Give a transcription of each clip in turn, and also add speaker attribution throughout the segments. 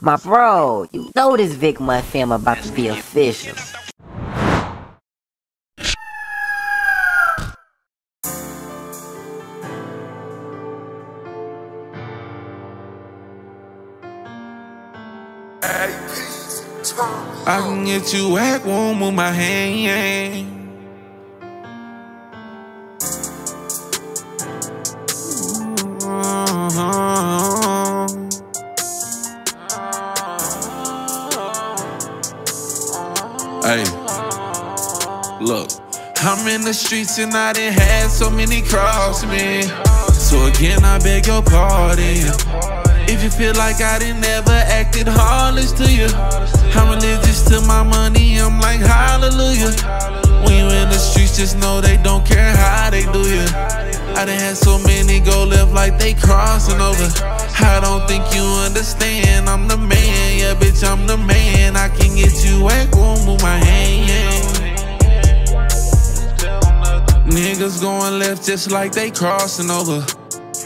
Speaker 1: My bro, you know this VickMont film about to be official.
Speaker 2: I can get you wet, won't my hand. Hey, look, I'm in the streets and I done had so many cross me. So again, I beg your pardon. If you feel like I didn't ever acted heartless to you, I'm religious to my money, I'm like hallelujah. When you in the streets, just know they don't care how they do you. I done had so many go left like they crossing over. I don't think you understand, I'm the man, yeah, bitch, I'm the man. I can get you just like they crossing over.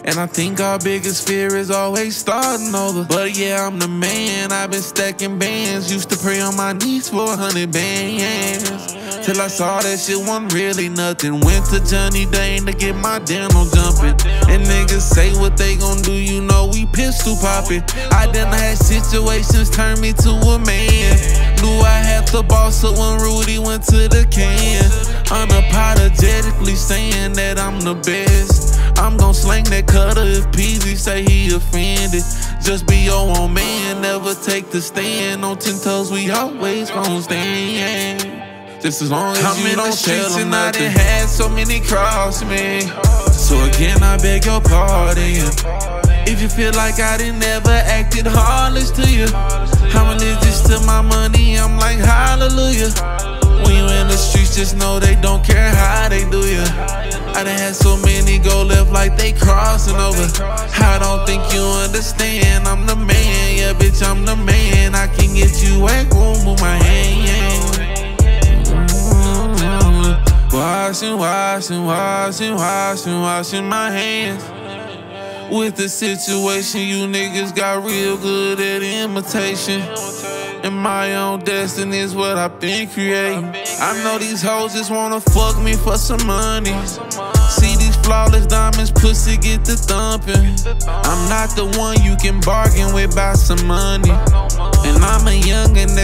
Speaker 2: And I think our biggest fear is always starting over. But yeah, I'm the man. I've been stacking bands. Used to pray on my knees for a hundred bands. Till I saw that shit wasn't really nothing. Went to Johnny Dang to get my dental jumping. And niggas say what they gon' do, you know we pistol popping. I done had situations turn me to a man. Knew I had to boss up when Rudy went to the can. Unapologetically saying that I'm the best. I'm gon' slang that cutter if Peasy say he offended. Just be your own man, never take the stand. On ten toes, we always gon' stand. Just as long as I'm you in don't the streets and I done had so many cross me. So again, I beg your pardon. If you feel like I didn't ever acted heartless to you, I'm religious to my money, I'm like hallelujah. Just know they don't care how they do you. I done had so many go left like they crossing over. I don't think you understand. I'm the man, yeah, bitch, I'm the man. I can get you wet, won't move my hand. Washing, washing, washing, washing, washing my hands. With the situation, you niggas got real good at imitation. And my own destiny is what I've been creating. I know these hoes just wanna fuck me for some money. See these flawless diamonds, pussy get the thumping. I'm not the one you can bargain with by some money.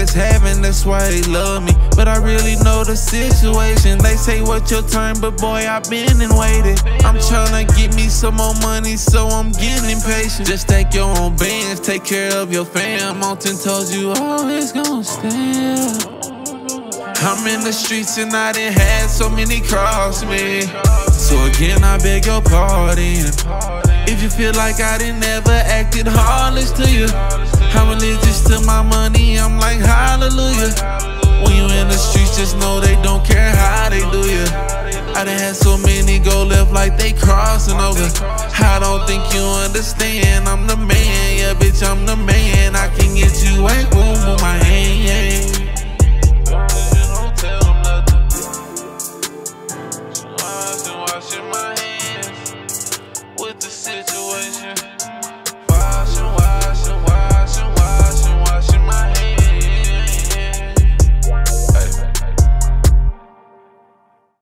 Speaker 2: That's having, that's why they love me. But I really know the situation. They say what your turn, but boy, I've been and waited. I'm tryna get me some more money, so I'm getting impatient. Just take your own bands, take care of your fam. Mountain told you always gonna stand. I'm in the streets and I done had so many cross me. So again, I beg your pardon. If you feel like I didn't ever acted heartless to you, I'm religious hallelujah. When you in the streets, just know they don't care how they do you. I done had so many go left like they crossing over. I don't think you understand. I'm the man, yeah, bitch, I'm the man. I can get you a room with my hand, yeah. Don't tell them nothing. She watching my